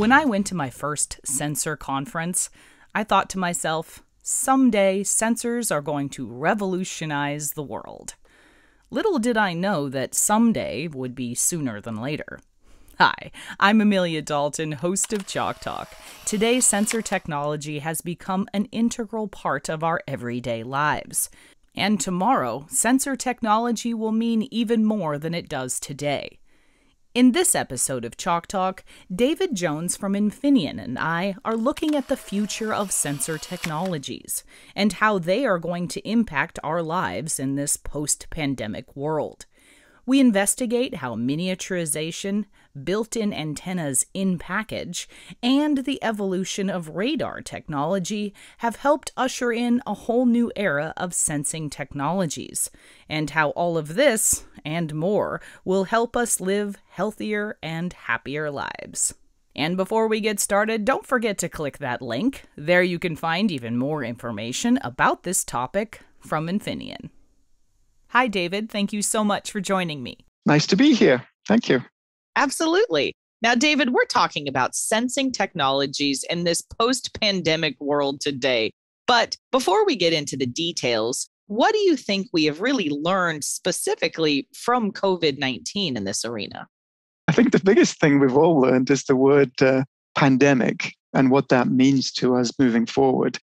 When I went to my first sensor conference, I thought to myself, someday sensors are going to revolutionize the world. Little did I know that someday would be sooner than later. Hi, I'm Amelia Dalton, host of Chalk Talk. Today, sensor technology has become an integral part of our everyday lives. And tomorrow, sensor technology will mean even more than it does today. In this episode of Chalk Talk, David Jones from Infineon and I are looking at the future of sensor technologies and how they are going to impact our lives in this post pandemic world. We investigate how miniaturization, built in antennas in package, and the evolution of radar technology have helped usher in a whole new era of sensing technologies, and how all of this, and more, will help us live healthier and happier lives. And before we get started, don't forget to click that link. There you can find even more information about this topic from Infineon. Hi, David. Thank you so much for joining me. Nice to be here. Thank you. Absolutely. Now, David, we're talking about sensing technologies in this post pandemic world today. But before we get into the details, what do you think we have really learned specifically from COVID 19 in this arena? I think the biggest thing we've all learned is the word uh, pandemic and what that means to us moving forward.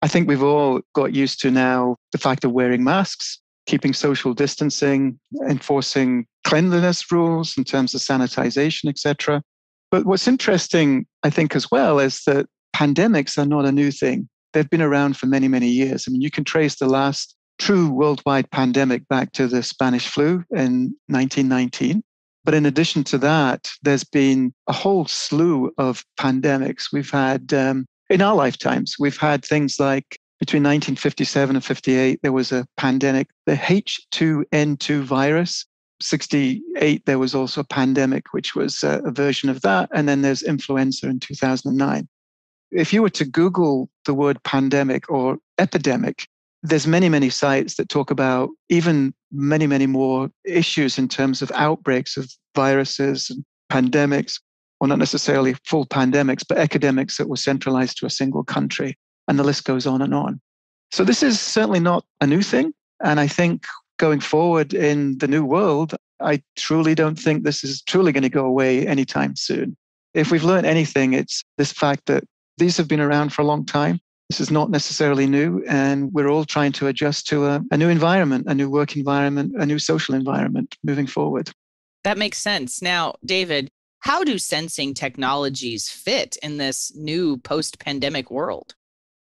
I think we've all got used to now the fact of wearing masks, keeping social distancing, enforcing cleanliness rules in terms of sanitization, etc. But what's interesting, I think, as well, is that pandemics are not a new thing. They've been around for many, many years. I mean, you can trace the last true worldwide pandemic back to the Spanish flu in 1919. But in addition to that, there's been a whole slew of pandemics. We've had, um, in our lifetimes, we've had things like between 1957 and 58, there was a pandemic, the H2N2 virus. 68, there was also a pandemic, which was a, a version of that. And then there's influenza in 2009. If you were to Google the word pandemic or epidemic, there's many, many sites that talk about even many, many more issues in terms of outbreaks of viruses and pandemics, or not necessarily full pandemics, but epidemics that were centralized to a single country and the list goes on and on. So this is certainly not a new thing. And I think going forward in the new world, I truly don't think this is truly going to go away anytime soon. If we've learned anything, it's this fact that these have been around for a long time. This is not necessarily new, and we're all trying to adjust to a, a new environment, a new work environment, a new social environment moving forward. That makes sense. Now, David, how do sensing technologies fit in this new post pandemic world?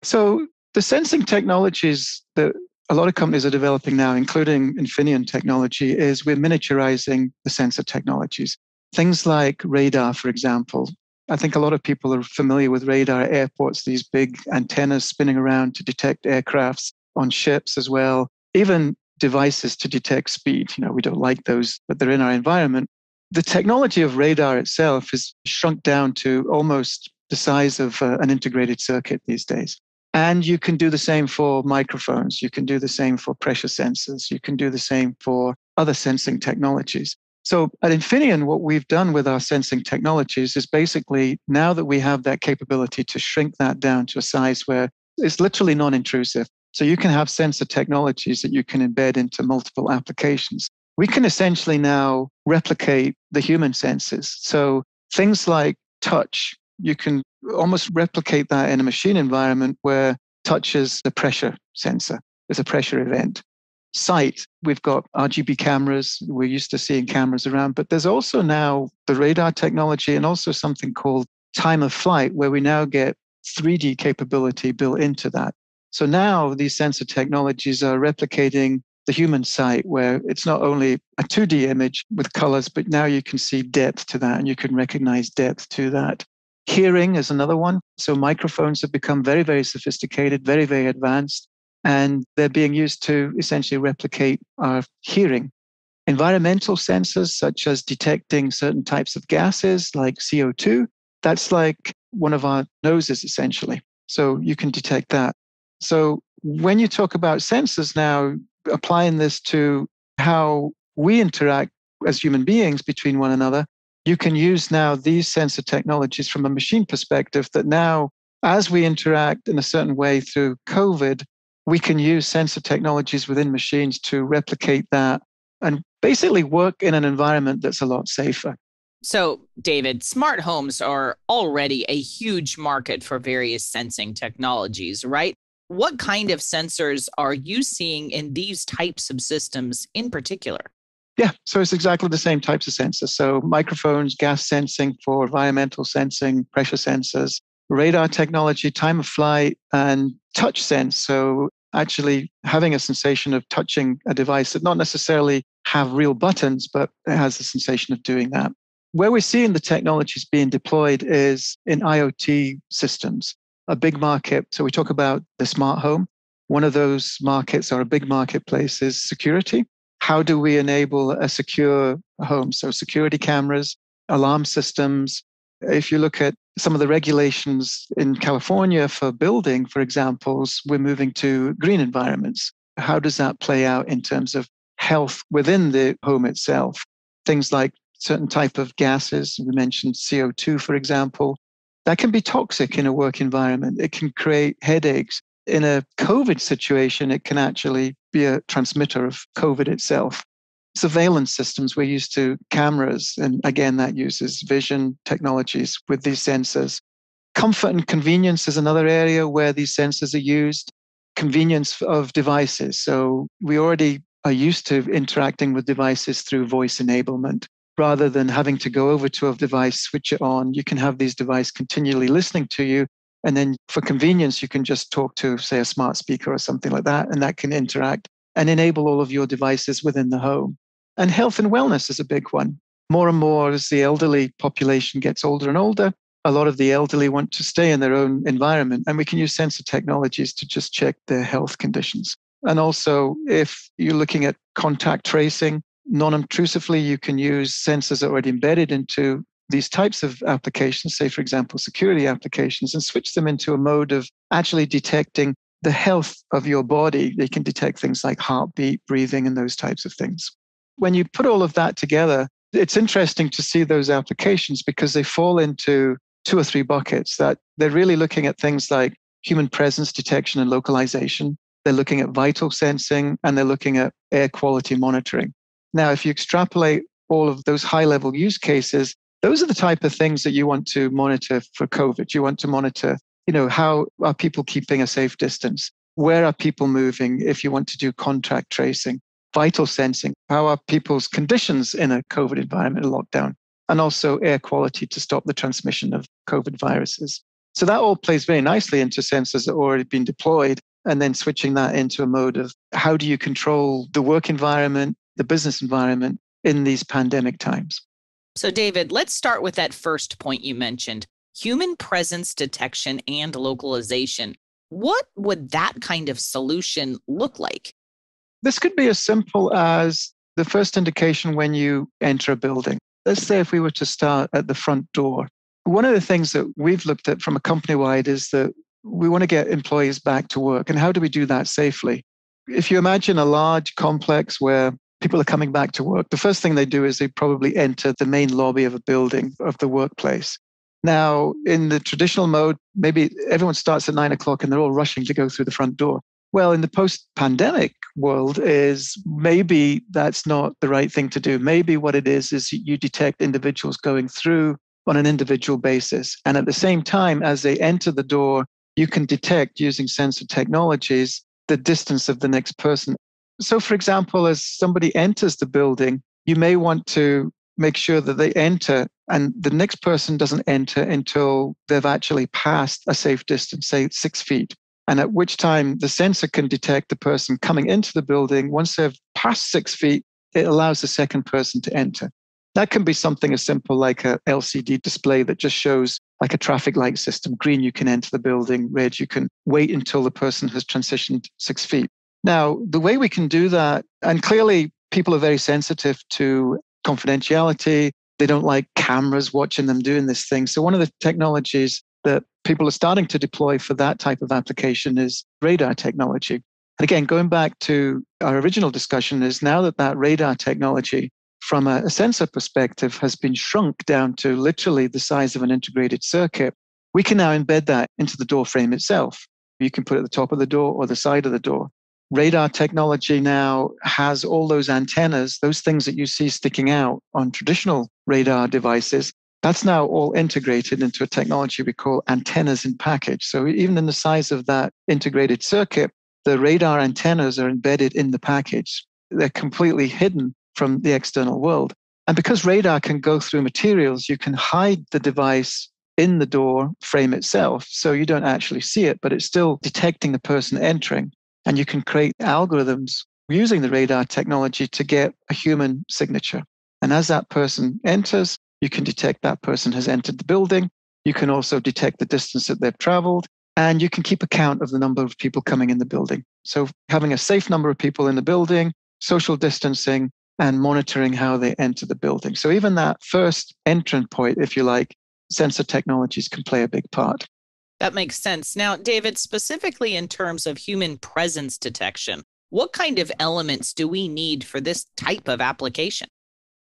So the sensing technologies that a lot of companies are developing now, including Infineon technology, is we're miniaturizing the sensor technologies. Things like radar, for example. I think a lot of people are familiar with radar at airports, these big antennas spinning around to detect aircrafts on ships as well. Even devices to detect speed. You know, we don't like those, but they're in our environment. The technology of radar itself is shrunk down to almost the size of uh, an integrated circuit these days. And you can do the same for microphones. You can do the same for pressure sensors. You can do the same for other sensing technologies. So at Infineon, what we've done with our sensing technologies is basically now that we have that capability to shrink that down to a size where it's literally non intrusive. So you can have sensor technologies that you can embed into multiple applications. We can essentially now replicate the human senses. So things like touch, you can almost replicate that in a machine environment where touch is the pressure sensor, is a pressure event. Sight, we've got RGB cameras. We're used to seeing cameras around, but there's also now the radar technology and also something called time of flight, where we now get 3D capability built into that. So now these sensor technologies are replicating the human sight, where it's not only a 2D image with colors, but now you can see depth to that and you can recognize depth to that. Hearing is another one. So microphones have become very, very sophisticated, very, very advanced, and they're being used to essentially replicate our hearing. Environmental sensors, such as detecting certain types of gases like CO2, that's like one of our noses, essentially. So you can detect that. So when you talk about sensors now, applying this to how we interact as human beings between one another, you can use now these sensor technologies from a machine perspective that now, as we interact in a certain way through COVID, we can use sensor technologies within machines to replicate that and basically work in an environment that's a lot safer. So, David, smart homes are already a huge market for various sensing technologies, right? What kind of sensors are you seeing in these types of systems in particular? Yeah, so it's exactly the same types of sensors. So, microphones, gas sensing for environmental sensing, pressure sensors, radar technology, time of flight, and touch sense. So, actually having a sensation of touching a device that not necessarily have real buttons, but it has the sensation of doing that. Where we're seeing the technologies being deployed is in IoT systems, a big market. So we talk about the smart home. One of those markets or a big marketplace is security. How do we enable a secure home? So security cameras, alarm systems. If you look at some of the regulations in California for building, for examples, we're moving to green environments. How does that play out in terms of health within the home itself? Things like certain type of gases, we mentioned CO2, for example, that can be toxic in a work environment. It can create headaches. In a COVID situation, it can actually be a transmitter of COVID itself surveillance systems, we're used to cameras. And again, that uses vision technologies with these sensors. Comfort and convenience is another area where these sensors are used. Convenience of devices. So we already are used to interacting with devices through voice enablement. Rather than having to go over to a device, switch it on, you can have these devices continually listening to you. And then for convenience, you can just talk to, say, a smart speaker or something like that, and that can interact and enable all of your devices within the home. And health and wellness is a big one. More and more as the elderly population gets older and older, a lot of the elderly want to stay in their own environment. And we can use sensor technologies to just check their health conditions. And also, if you're looking at contact tracing, non obtrusively, you can use sensors already embedded into these types of applications, say, for example, security applications, and switch them into a mode of actually detecting the health of your body. They can detect things like heartbeat, breathing, and those types of things. When you put all of that together, it's interesting to see those applications because they fall into two or three buckets that they're really looking at things like human presence detection and localization. They're looking at vital sensing and they're looking at air quality monitoring. Now, if you extrapolate all of those high level use cases, those are the type of things that you want to monitor for COVID. You want to monitor you know, how are people keeping a safe distance? Where are people moving if you want to do contact tracing? Vital sensing, how are people's conditions in a COVID environment, a lockdown? And also air quality to stop the transmission of COVID viruses. So that all plays very nicely into sensors that have already been deployed and then switching that into a mode of how do you control the work environment, the business environment in these pandemic times. So, David, let's start with that first point you mentioned human presence detection and localization. What would that kind of solution look like? This could be as simple as the first indication when you enter a building. Let's say if we were to start at the front door. One of the things that we've looked at from a company wide is that we want to get employees back to work. And how do we do that safely? If you imagine a large complex where people are coming back to work, the first thing they do is they probably enter the main lobby of a building, of the workplace. Now, in the traditional mode, maybe everyone starts at nine o'clock and they're all rushing to go through the front door. Well, in the post pandemic world, is maybe that's not the right thing to do. Maybe what it is is you detect individuals going through on an individual basis. And at the same time, as they enter the door, you can detect using sensor technologies the distance of the next person. So, for example, as somebody enters the building, you may want to make sure that they enter and the next person doesn't enter until they've actually passed a safe distance, say six feet. And at which time the sensor can detect the person coming into the building. Once they've passed six feet, it allows the second person to enter. That can be something as simple like a LCD display that just shows like a traffic light system. Green, you can enter the building. Red, you can wait until the person has transitioned six feet. Now, the way we can do that, and clearly people are very sensitive to confidentiality. They don't like cameras watching them doing this thing. So, one of the technologies that people are starting to deploy for that type of application is radar technology. And again, going back to our original discussion, is now that that radar technology from a, sensor perspective has been shrunk down to literally the size of an integrated circuit. We can now embed that into the door frame itself. You can put it at the top of the door or the side of the door. Radar technology now has all those antennas, those things that you see sticking out on traditional radar devices. That's now all integrated into a technology we call antennas in package. So even in the size of that integrated circuit, the radar antennas are embedded in the package. They're completely hidden from the external world. And because radar can go through materials, you can hide the device in the door frame itself. So you don't actually see it, but it's still detecting the person entering. And you can create algorithms using the radar technology to get a human signature. And as that person enters, you can detect that person has entered the building. You can also detect the distance that they've traveled. And you can keep account of the number of people coming in the building. So having a safe number of people in the building, social distancing, and monitoring how they enter the building. So even that first entrance point, if you like, sensor technologies can play a big part. That makes sense. Now, David, specifically in terms of human presence detection, what kind of elements do we need for this type of application?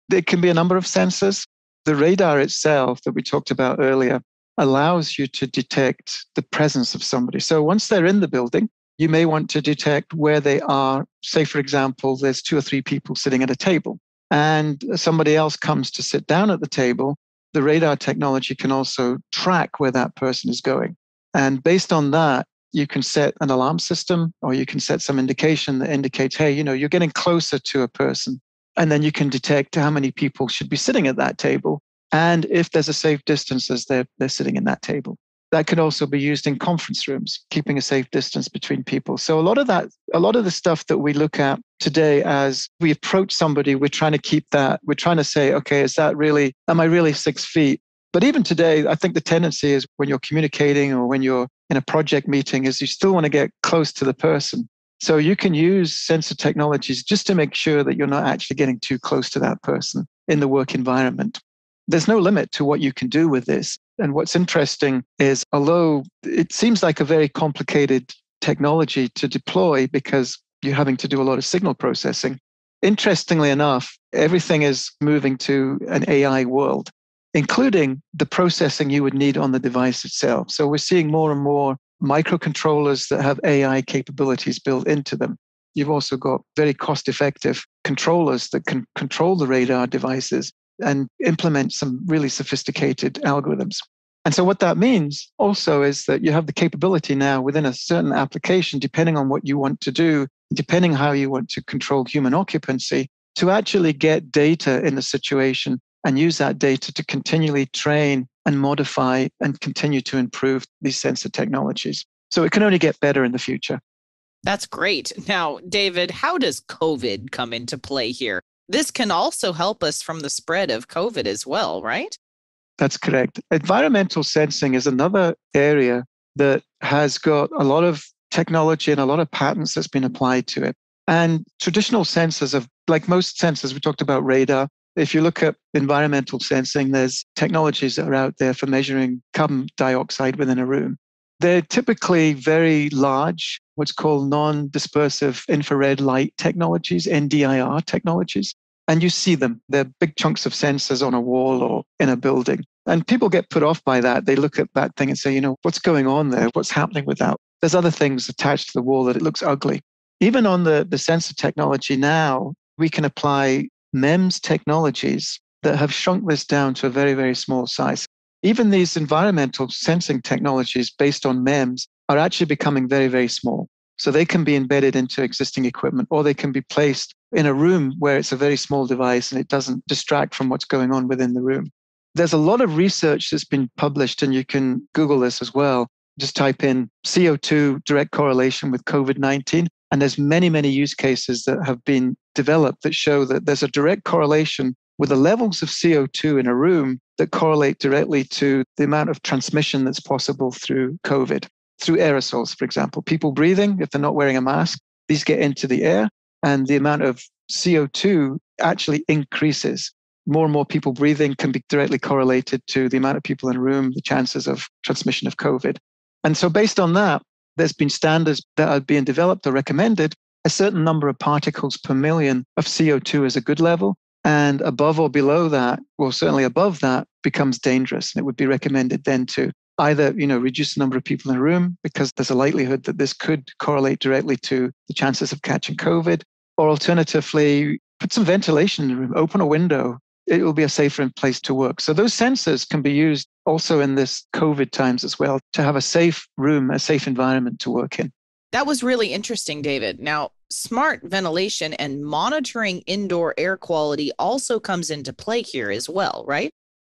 There can be a number of sensors. The radar itself that we talked about earlier allows you to detect the presence of somebody. So once they're in the building, you may want to detect where they are. Say, for example, there's two or three people sitting at a table, and somebody else comes to sit down at the table. The radar technology can also track where that person is going. And based on that, you can set an alarm system or you can set some indication that indicates, hey, you know, you're getting closer to a person. And then you can detect how many people should be sitting at that table. And if there's a safe distance as they're, they're sitting in that table. That could also be used in conference rooms, keeping a safe distance between people. So a lot of that, a lot of the stuff that we look at today as we approach somebody, we're trying to keep that, we're trying to say, okay, is that really, am I really six feet? But even today, I think the tendency is when you're communicating or when you're in a project meeting is you still want to get close to the person. So you can use sensor technologies just to make sure that you're not actually getting too close to that person in the work environment. There's no limit to what you can do with this. And what's interesting is, although it seems like a very complicated technology to deploy because you're having to do a lot of signal processing, interestingly enough, everything is moving to an AI world including the processing you would need on the device itself. So we're seeing more and more microcontrollers that have AI capabilities built into them. You've also got very cost effective controllers that can control the radar devices and implement some really sophisticated algorithms. And so, what that means also is that you have the capability now within a certain application, depending on what you want to do, depending how you want to control human occupancy, to actually get data in the situation and use that data to continually train and modify and continue to improve these sensor technologies. So it can only get better in the future. That's great. Now, David, how does COVID come into play here? This can also help us from the spread of COVID as well, right? That's correct. Environmental sensing is another area that has got a lot of technology and a lot of patents that's been applied to it. And traditional sensors of like most sensors, we talked about radar, if you look at environmental sensing, there's technologies that are out there for measuring carbon dioxide within a room. They're typically very large, what's called non dispersive infrared light technologies, NDIR technologies. And you see them. They're big chunks of sensors on a wall or in a building. And people get put off by that. They look at that thing and say, you know, what's going on there? What's happening with that? There's other things attached to the wall that it looks ugly. Even on the, the sensor technology now, we can apply MEMS technologies that have shrunk this down to a very, very small size. Even these environmental sensing technologies based on MEMS are actually becoming very, very small. So they can be embedded into existing equipment or they can be placed in a room where it's a very small device and it doesn't distract from what's going on within the room. There's a lot of research that's been published, and you can Google this as well. Just type in CO2 direct correlation with COVID 19, and there's many, many use cases that have been developed that show that there's a direct correlation with the levels of CO2 in a room that correlate directly to the amount of transmission that's possible through COVID, through aerosols, for example. People breathing, if they're not wearing a mask, these get into the air, and the amount of CO2 actually increases. More and more people breathing can be directly correlated to the amount of people in a room, the chances of transmission of COVID. And so, based on that, there's been standards that are being developed or recommended. A certain number of particles per million of CO2 is a good level. And above or below that, well, certainly above that, becomes dangerous. And it would be recommended then to either you know reduce the number of people in a room because there's a likelihood that this could correlate directly to the chances of catching covid or alternatively put some ventilation in the room open a window it will be a safer place to work so those sensors can be used also in this covid times as well to have a safe room a safe environment to work in that was really interesting david now smart ventilation and monitoring indoor air quality also comes into play here as well right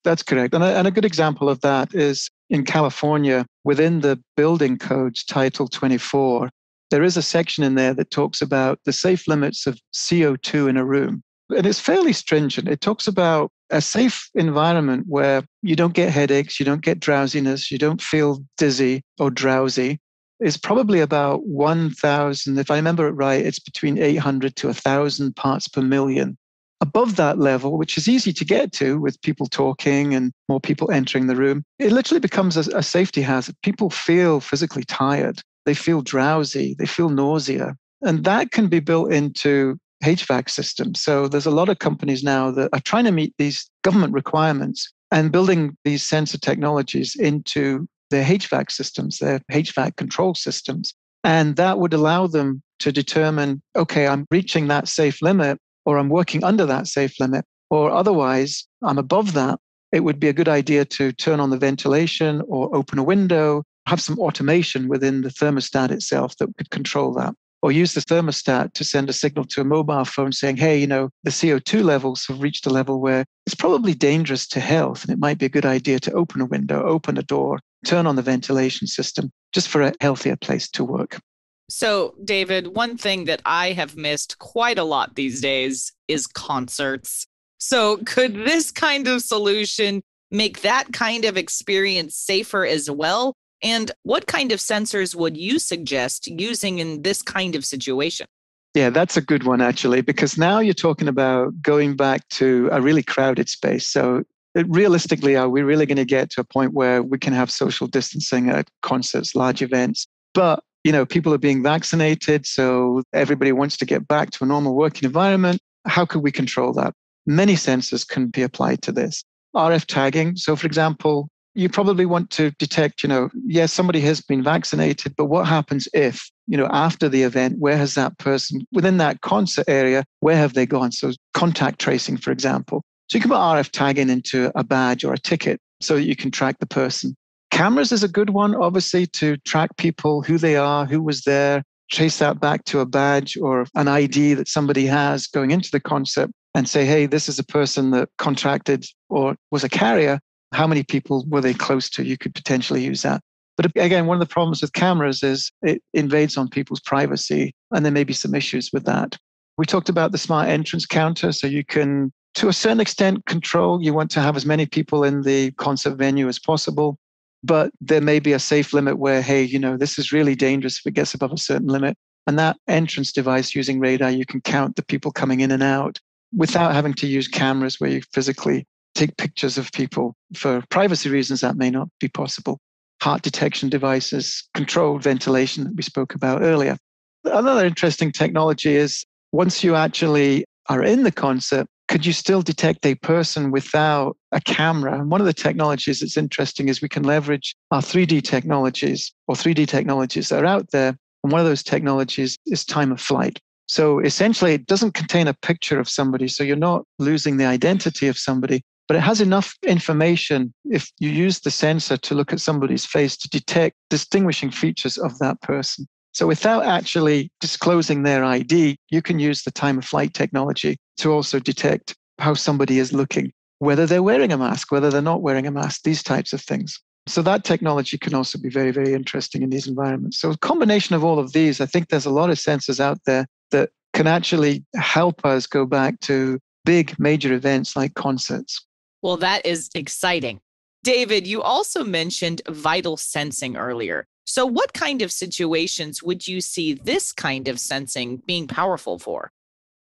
that's correct. And a, and a good example of that is in California, within the building codes, Title 24, there is a section in there that talks about the safe limits of CO2 in a room. And it's fairly stringent. It talks about a safe environment where you don't get headaches, you don't get drowsiness, you don't feel dizzy or drowsy. It's probably about 1,000, if I remember it right, it's between 800 to 1,000 parts per million above that level, which is easy to get to with people talking and more people entering the room, it literally becomes a, a, safety hazard. People feel physically tired, they feel drowsy, they feel nausea. And that can be built into HVAC systems. So there's a lot of companies now that are trying to meet these government requirements and building these sensor technologies into their HVAC systems, their HVAC control systems. And that would allow them to determine, okay, I'm reaching that safe limit or I'm working under that safe limit, or otherwise I'm above that, it would be a good idea to turn on the ventilation or open a window, have some automation within the thermostat itself that could control that. Or use the thermostat to send a signal to a mobile phone saying, hey, you know, the CO2 levels have reached a level where it's probably dangerous to health. And it might be a good idea to open a window, open a door, turn on the ventilation system just for a healthier place to work. So, David, one thing that I have missed quite a lot these days is concerts. So, could this kind of solution make that kind of experience safer as well? And what kind of sensors would you suggest using in this kind of situation? Yeah, that's a good one, actually, because now you're talking about going back to a really crowded space. So, uh, realistically, are we really going to get to a point where we can have social distancing at concerts, large events? But you know, people are being vaccinated, so everybody wants to get back to a normal working environment. How could we control that? Many sensors can be applied to this. RF tagging. So, for example, you probably want to detect, you know, yes, somebody has been vaccinated, but what happens if, you know, after the event, where has that person within that concert area, where have they gone? So, contact tracing, for example. So, you can put RF tagging into a badge or a ticket so that you can track the person. Cameras is a good one, obviously, to track people, who they are, who was there, trace that back to a badge or an ID that somebody has going into the concert and say, hey, this is a person that contracted or was a carrier. How many people were they close to? You could potentially use that. But again, one of the problems with cameras is it invades on people's privacy, and there may be some issues with that. We talked about the smart entrance counter, so you can, to a certain extent, control. You want to have as many people in the concert venue as possible but there may be a safe limit where, hey, you know, this is really dangerous if it gets above a certain limit. And that entrance device using radar, you can count the people coming in and out without having to use cameras where you physically take pictures of people. For privacy reasons, that may not be possible. Heart detection devices, controlled ventilation that we spoke about earlier. Another interesting technology is once you actually are in the concert, could you still detect a person without a camera? And one of the technologies that's interesting is we can leverage our 3D technologies or 3D technologies that are out there. And one of those technologies is time of flight. So essentially, it doesn't contain a picture of somebody. So you're not losing the identity of somebody, but it has enough information if you use the sensor to look at somebody's face to detect distinguishing features of that person. So without actually disclosing their ID, you can use the time of flight technology to also detect how somebody is looking, whether they're wearing a mask, whether they're not wearing a mask, these types of things. So that technology can also be very, very interesting in these environments. So a combination of all of these, I think there's a lot of sensors out there that can actually help us go back to big major events like concerts. Well, that is exciting. David, you also mentioned vital sensing earlier. So, what kind of situations would you see this kind of sensing being powerful for?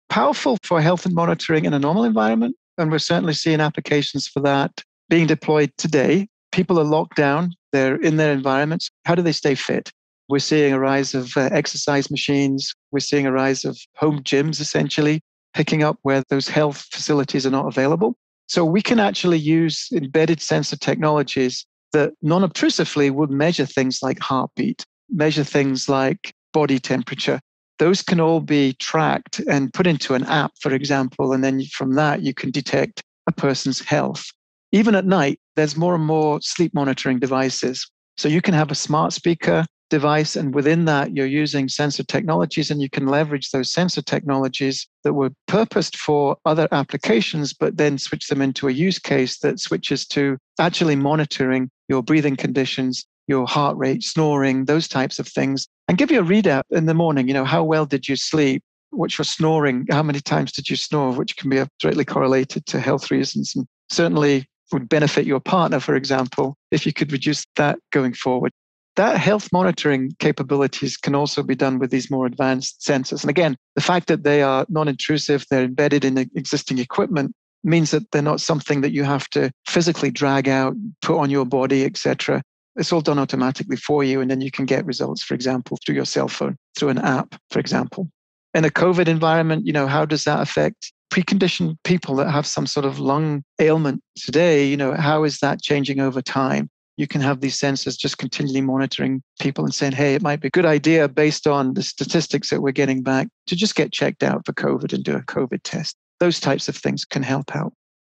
Powerful for health and monitoring in a normal environment. And we're certainly seeing applications for that being deployed today. People are locked down, they're in their environments. How do they stay fit? We're seeing a rise of uh, exercise machines. We're seeing a rise of home gyms, essentially. picking up where those health facilities are not available. So we can actually use embedded sensor technologies that non obtrusively would measure things like heartbeat, measure things like body temperature. Those can all be tracked and put into an app, for example. And then from that, you can detect a person's health. Even at night, there's more and more sleep monitoring devices. So you can have a smart speaker device, and within that, you're using sensor technologies, and you can leverage those sensor technologies that were purposed for other applications, but then switch them into a use case that switches to actually monitoring your breathing conditions, your heart rate, snoring, those types of things, and give you a readout in the morning. You know, how well did you sleep? What's your snoring? How many times did you snore? Which can be directly correlated to health reasons. And certainly would benefit your partner, for example, if you could reduce that going forward. That health monitoring capabilities can also be done with these more advanced sensors. And again, the fact that they are non intrusive, they're embedded in existing equipment, means that they're not something that you have to physically drag out, put on your body, etc. It's all done automatically for you. And then you can get results, for example, through your cell phone, through an app, for example. In a COVID environment, you know, how does that affect preconditioned people that have some sort of lung ailment today? You know, how is that changing over time? You can have these sensors just continually monitoring people and saying, hey, it might be a good idea based on the statistics that we're getting back to just get checked out for COVID and do a COVID test. Those types of things can help out.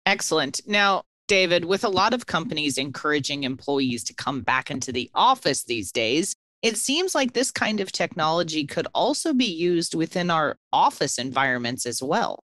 Excellent. Now, David, with a lot of companies encouraging employees to come back into the office these days, it seems like this kind of technology could also be used within our office environments as well.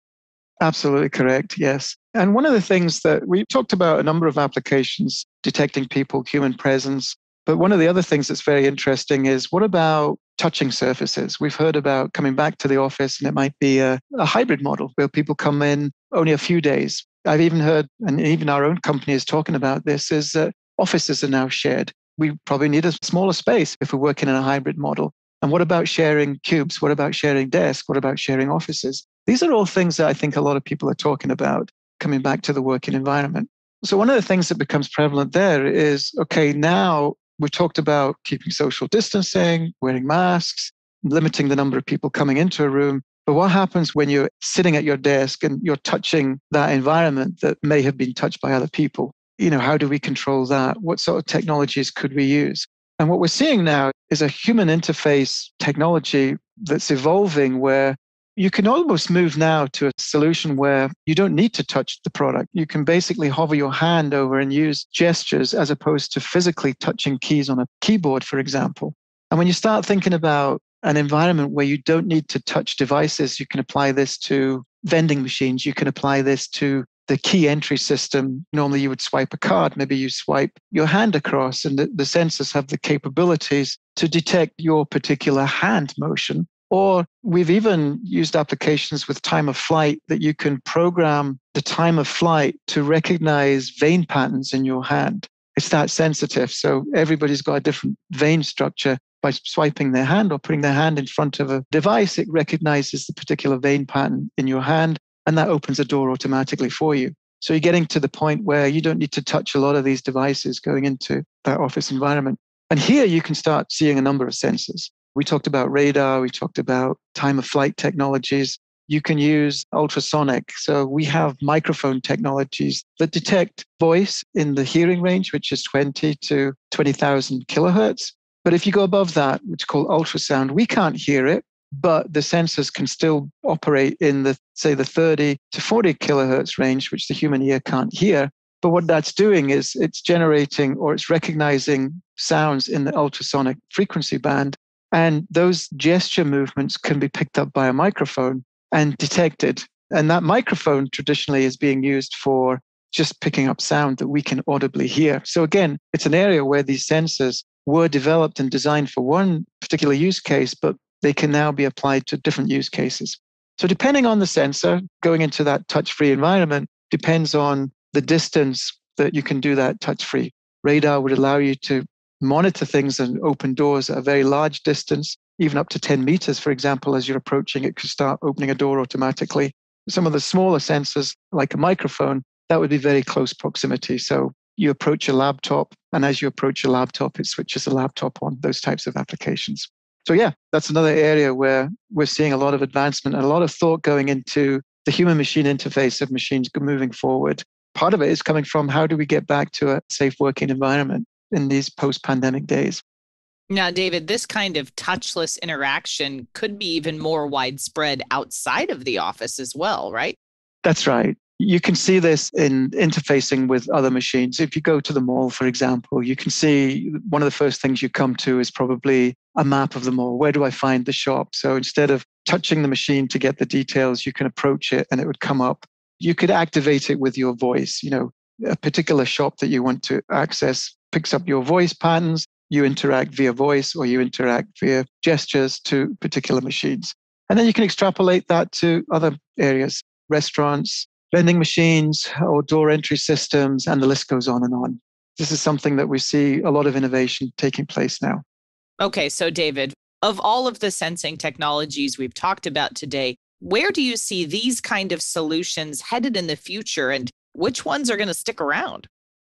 Absolutely correct. Yes. And one of the things that we talked about a number of applications detecting people, human presence. But one of the other things that's very interesting is what about touching surfaces? We've heard about coming back to the office, and it might be a, a hybrid model where people come in only a few days, I've even heard, and even our own company is talking about this, is that offices are now shared. We probably need a smaller space if we're working in a hybrid model. And what about sharing cubes? What about sharing desks? What about sharing offices? These are all things that I think a lot of people are talking about coming back to the working environment. So, one of the things that becomes prevalent there is okay, now we've talked about keeping social distancing, wearing masks, limiting the number of people coming into a room. But what happens when you're sitting at your desk and you're touching that environment that may have been touched by other people? You know, how do we control that? What sort of technologies could we use? And what we're seeing now is a human interface technology that's evolving where you can almost move now to a solution where you don't need to touch the product. You can basically hover your hand over and use gestures as opposed to physically touching keys on a keyboard, for example. And when you start thinking about an environment where you don't need to touch devices. You can apply this to vending machines. You can apply this to the key entry system. Normally, you would swipe a card. Maybe you swipe your hand across, and the, the sensors have the capabilities to detect your particular hand motion. Or we've even used applications with time of flight that you can program the time of flight to recognize vein patterns in your hand. It's that sensitive. So everybody's got a different vein structure by swiping their hand or putting their hand in front of a device, it recognizes the particular vein pattern in your hand, and that opens a door automatically for you. So you're getting to the point where you don't need to touch a lot of these devices going into that office environment. And here you can start seeing a number of sensors. We talked about radar, we talked about time of flight technologies. You can use ultrasonic. So we have microphone technologies that detect voice in the hearing range, which is 20 to 20,000 kilohertz. But if you go above that, which is called ultrasound, we can't hear it, but the sensors can still operate in the, say, the 30 to 40 kilohertz range, which the human ear can't hear. But what that's doing is it's generating or it's recognizing sounds in the ultrasonic frequency band. And those gesture movements can be picked up by a microphone and detected. And that microphone traditionally is being used for just picking up sound that we can audibly hear. So again, it's an area where these sensors were developed and designed for one particular use case, but they can now be applied to different use cases. So, depending on the sensor, going into that touch free environment depends on the distance that you can do that touch free. Radar would allow you to monitor things and open doors at a very large distance, even up to 10 meters, for example, as you're approaching, it could start opening a door automatically. Some of the smaller sensors, like a microphone, that would be very close proximity. So you approach a laptop, and as you approach a laptop, it switches the laptop on, those types of applications. So, yeah, that's another area where we're seeing a lot of advancement and a lot of thought going into the human machine interface of machines moving forward. Part of it is coming from how do we get back to a safe working environment in these post pandemic days. Now, David, this kind of touchless interaction could be even more widespread outside of the office as well, right? That's right. You can see this in interfacing with other machines. If you go to the mall, for example, you can see one of the first things you come to is probably a map of the mall. Where do I find the shop? So instead of touching the machine to get the details, you can approach it and it would come up. You could activate it with your voice. You know, a particular shop that you want to access picks up your voice patterns. You interact via voice or you interact via gestures to particular machines. And then you can extrapolate that to other areas, restaurants, vending machines or door entry systems, and the list goes on and on. This is something that we see a lot of innovation taking place now. Okay, so David, of all of the sensing technologies we've talked about today, where do you see these kind of solutions headed in the future and which ones are going to stick around?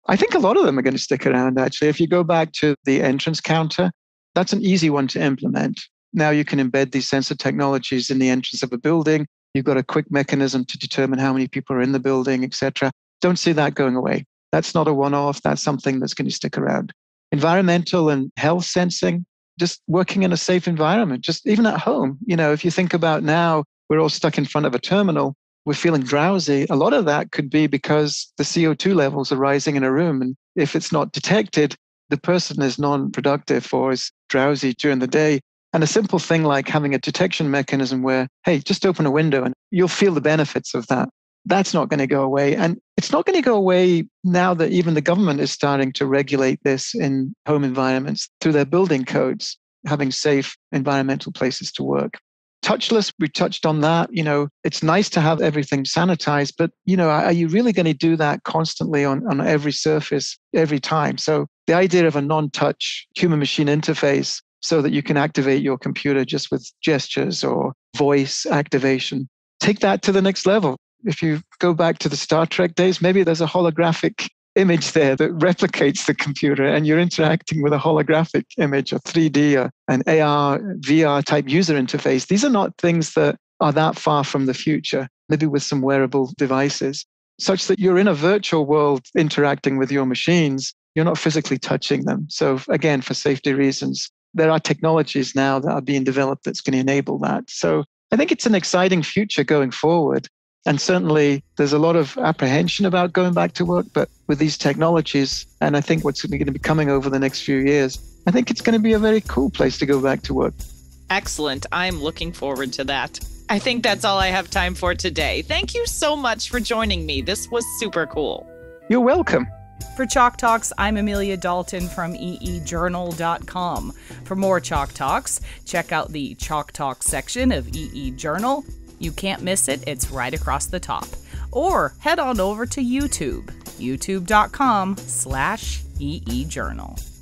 I think a lot of them are going to stick around actually. If you go back to the entrance counter, that's an easy one to implement. Now you can embed these sensor technologies in the entrance of a building You've got a quick mechanism to determine how many people are in the building, etc. Don't see that going away. That's not a one off. That's something that's going to stick around. Environmental and health sensing, just working in a safe environment, just even at home. You know, if you think about now, we're all stuck in front of a terminal, we're feeling drowsy. A lot of that could be because the CO2 levels are rising in a room. And if it's not detected, the person is non productive or is drowsy during the day. And a simple thing like having a detection mechanism where, hey, just open a window and you'll feel the benefits of that. That's not going to go away. And it's not going to go away now that even the government is starting to regulate this in home environments through their building codes, having safe environmental places to work. Touchless, we touched on that. You know, it's nice to have everything sanitized, but, you know, are you really going to do that constantly on, on every surface every time? So the idea of a non touch human machine interface so that you can activate your computer just with gestures or voice activation. Take that to the next level. If you go back to the Star Trek days, maybe there's a holographic image there that replicates the computer and you're interacting with a holographic image or 3D or an AR, VR type user interface. These are not things that are that far from the future, maybe with some wearable devices, such that you're in a virtual world interacting with your machines. You're not physically touching them. So, again, for safety reasons, there are technologies now that are being developed that's going to enable that. So I think it's an exciting future going forward. And certainly there's a lot of apprehension about going back to work, but with these technologies, and I think what's going to be coming over the next few years, I think it's going to be a very cool place to go back to work. Excellent. I'm looking forward to that. I think that's all I have time for today. Thank you so much for joining me. This was super cool. You're welcome. For Chalk Talks, I'm Amelia Dalton from eejournal.com. For more Chalk Talks, check out the Chalk Talk section of EE Journal. You can't miss it, it's right across the top. Or head on over to YouTube, youtube.com slash eejournal.